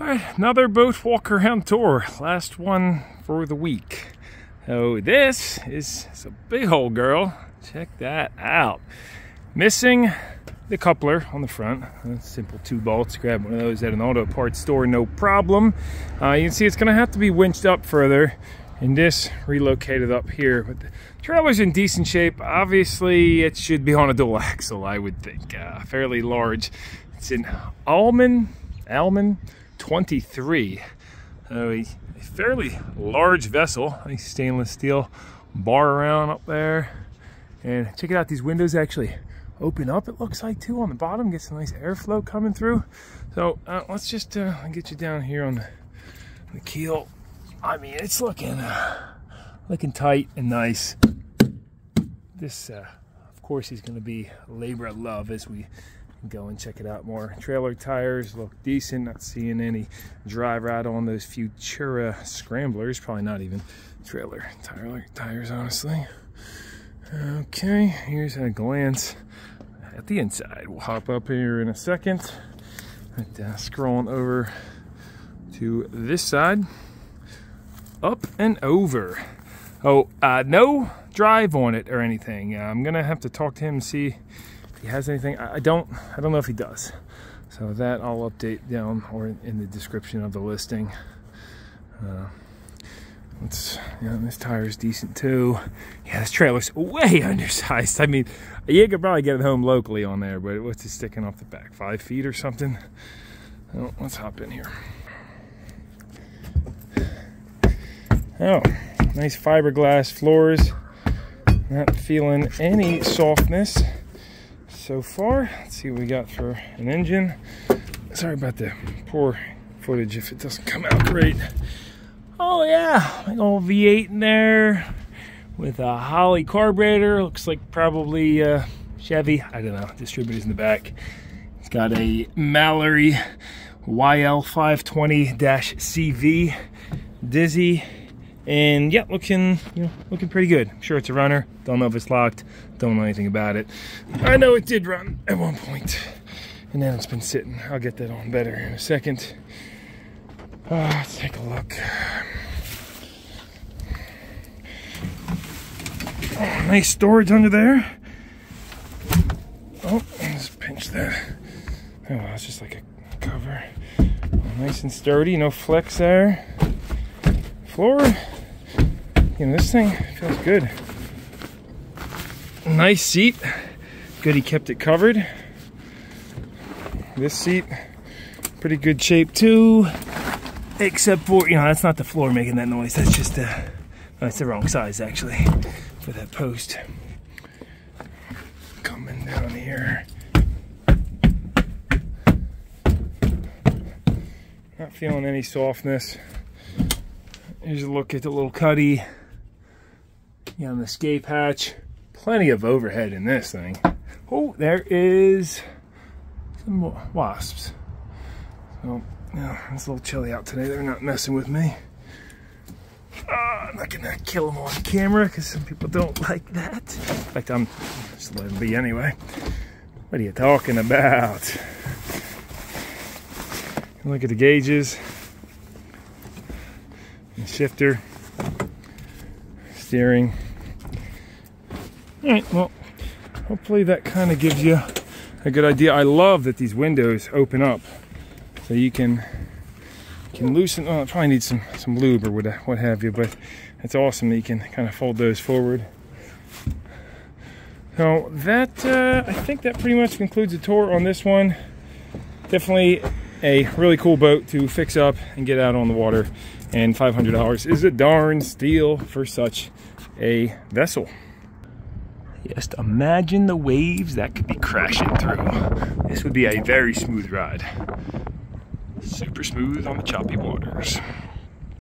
Another boat walk around tour. Last one for the week. So this is, a big old girl. Check that out. Missing the coupler on the front. Simple two bolts. Grab one of those at an auto parts store, no problem. Uh, you can see it's gonna have to be winched up further and this relocated up here. But the trailer's in decent shape. Obviously, it should be on a dual axle, I would think. Uh, fairly large. It's an Allmand, Allmand 23. Uh, a fairly large vessel, nice stainless steel bar around up there. And check it out, these windows actually open up, it looks like too, on the bottom. Get some nice airflow coming through. So uh, let's just uh, get you down here on the, the keel. I mean, it's looking, uh, looking tight and nice. This, uh, of course, is going to be labor of love as we go and check it out more. Trailer tires look decent. Not seeing any drive rot on those Futura scramblers. Probably not even trailer tire tires, honestly. Okay, here's a glance at the inside. We'll hop up here in a second. And, uh, scrolling over to this side. Up and over. Oh, uh, no drive on it or anything. Uh, I'm gonna have to talk to him and see if he has anything. I, don't. I don't know if he does. So that I'll update down or in the description of the listing. Uh, it's, you this tire is decent too. Yeah, this trailer's way undersized. I mean, you could probably get it home locally on there, but what's it sticking off the back? Five feet or something? Oh, let's hop in here. Oh, nice fiberglass floors. Not feeling any softness so far. Let's see what we got for an engine. Sorry about the poor footage if it doesn't come out great. Oh yeah, like old V8 in there with a Holley carburetor. Looks like probably uh, Chevy. I don't know. Distributors in the back. It's got a Mallory YL520-CV Dizzy. And yeah, looking, you know, looking pretty good. I'm sure it's a runner. Don't know if it's locked. Don't know anything about it. I know it did run at one point, and then it's been sitting. I'll get that on better in a second. Uh, let's take a look. Oh, nice storage under there. Oh, let's pinch that. Oh, well, it's just like a cover. Nice and sturdy, no flex there. Floor, know, this thing feels good. Nice seat. Good he kept it covered. This seat, pretty good shape too. Except for, you know, that's not the floor making that noise. That's just, uh, that's the wrong size actually for that post. Coming down here. Not feeling any softness. Here's a look at the little cuddy. You know, the escape hatch. Plenty of overhead in this thing. Oh, there is some wasps. So, yeah, it's a little chilly out today. They're not messing with me. Uh, I'm not gonna kill them on camera because some people don't like that. In fact, I'm just letting them be anyway. What are you talking about? Look at the gauges. The shifter. Steering. All right, well, hopefully that kind of gives you a good idea. I love that these windows open up so you can can loosen, oh, probably need some, some lube or what, what have you, but it's awesome that you can kind of fold those forward. So that, uh, I think that pretty much concludes the tour on this one. Definitely a really cool boat to fix up and get out on the water. And $500 is a darn steal for such a vessel. Just imagine the waves that could be crashing through. This would be a very smooth ride super smooth on the choppy waters.